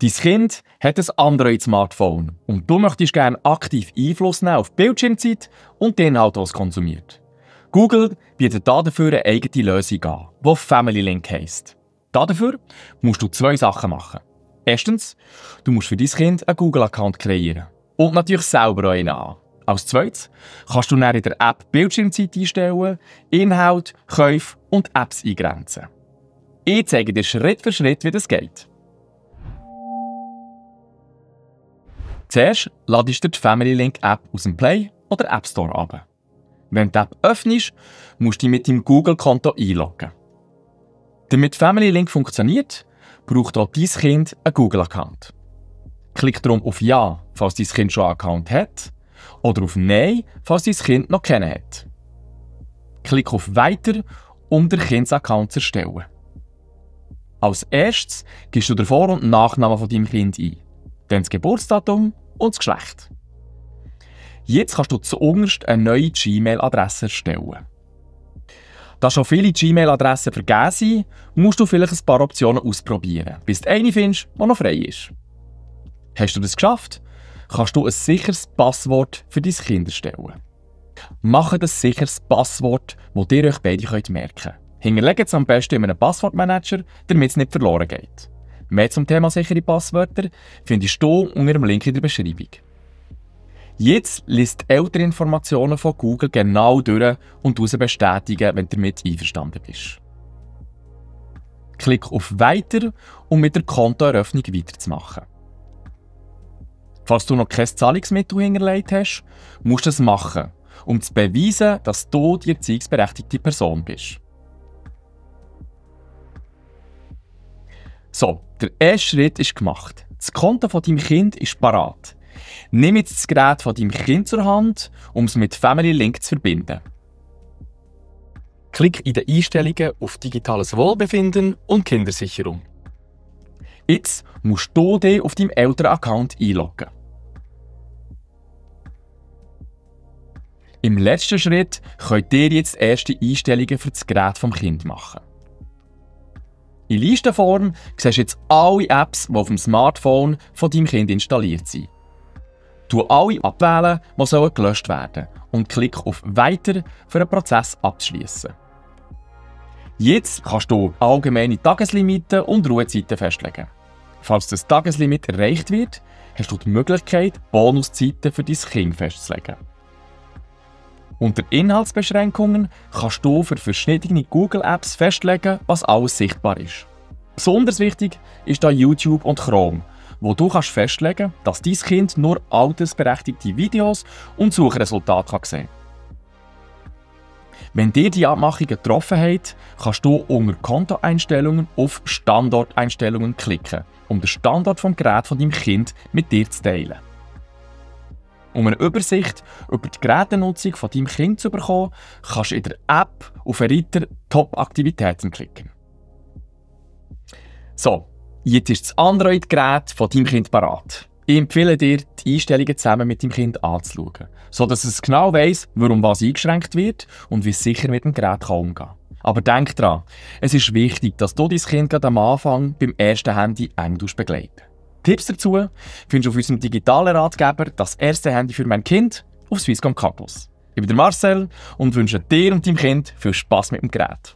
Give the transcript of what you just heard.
Dein Kind hat ein Android-Smartphone und du möchtest gerne aktiv Einfluss nehmen auf die Bildschirmzeit und den Inhalt, es konsumiert. Google bietet dafür eine eigene Lösung an, die Family Link heisst. Dafür musst du zwei Sachen machen. Erstens, du musst für dein Kind einen Google-Account kreieren. Und natürlich selber einen an. Als zweites kannst du dann in der App Bildschirmzeit einstellen, Inhalt, Käufe und Apps eingrenzen. Ich zeige dir Schritt für Schritt, wie das geht. Zuerst ladest du die Family Link App aus dem Play oder App Store ab. Wenn du die App öffnest, musst du dich mit deinem Google-Konto einloggen. Damit Family Link funktioniert, braucht auch dein Kind einen Google-Account. Klick darum auf Ja, falls dein Kind schon einen Account hat, oder auf Nein, falls dein Kind noch keinen hat. Klick auf Weiter, um den Kindsaccount zu erstellen. Als erstes gibst du den Vor- und Nachnamen von deinem Kind ein, dann das Geburtsdatum und das Geschlecht. Jetzt kannst du zuunterst eine neue Gmail-Adresse erstellen. Da schon viele Gmail-Adressen vergeben sind, musst du vielleicht ein paar Optionen ausprobieren, bis du eine findest, die noch frei ist. Hast du das geschafft, kannst du ein sicheres Passwort für dein Kind erstellen. Mache ein sicheres Passwort, das ihr euch beide merken könnt. Hinterlegt es am besten in einem Passwortmanager, damit es nicht verloren geht. Mehr zum Thema sichere Passwörter findest du unter dem Link in der Beschreibung. Jetzt liest ältere Informationen von Google genau durch und du bestätigen, wenn du damit einverstanden bist. Klick auf Weiter, um mit der Kontoeröffnung weiterzumachen. Falls du noch kein Zahlungsmittel hinterlegt hast, musst du es machen, um zu beweisen, dass du die erziehungsberechtigte Person bist. So, der erste Schritt ist gemacht. Das Konto von deinem Kind ist parat. Nimm jetzt das Gerät von deinem Kind zur Hand, um es mit Family Link zu verbinden. Klick in den Einstellungen auf Digitales Wohlbefinden und Kindersicherung. Jetzt musst du dich auf deinem Eltern-Account einloggen. Im letzten Schritt könnt ihr jetzt erste Einstellungen für das Gerät vom Kind machen. In Listenform siehst du jetzt alle Apps, die auf dem Smartphone von deinem Kind installiert sind. Du alle abwählen, die sollen gelöscht werden und klick auf Weiter für den Prozess abzuschließen. Jetzt kannst du allgemeine Tageslimiten und Ruhezeiten festlegen. Falls das Tageslimit erreicht wird, hast du die Möglichkeit, Bonuszeiten für dein Kind festzulegen. Unter Inhaltsbeschränkungen kannst du für verschiedene Google-Apps festlegen, was alles sichtbar ist. Besonders wichtig ist da YouTube und Chrome, wo du kannst festlegen dass dein Kind nur altersberechtigte Videos und Suchresultate kann sehen Wenn dir die Abmachung getroffen hat, kannst du unter Kontoeinstellungen auf Standorteinstellungen klicken, um den Standort vom Gerät von deinem Kind mit dir zu teilen. Um eine Übersicht über die Gerätenutzung von deinem Kind zu bekommen, kannst du in der App auf den Reiter Top-Aktivitäten klicken. So, jetzt ist das Android-Gerät von deinem Kind parat. Ich empfehle dir, die Einstellungen zusammen mit deinem Kind anzuschauen, sodass es genau weiss, warum was eingeschränkt wird und wie es sicher mit dem Gerät umgehen kann. Aber denk dran, es ist wichtig, dass du dein Kind gerade am Anfang beim ersten Handy eng begleiten Tipps dazu findest du auf unserem digitalen Ratgeber «Das erste Handy für mein Kind» auf Swisscom Campus. Ich bin Marcel und wünsche dir und deinem Kind viel Spaß mit dem Gerät.